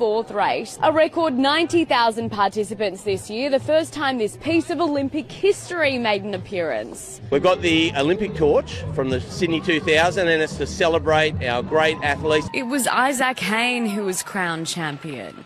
fourth race. A record 90,000 participants this year, the first time this piece of Olympic history made an appearance. We've got the Olympic torch from the Sydney 2000 and it's to celebrate our great athletes. It was Isaac Hayne who was crowned champion.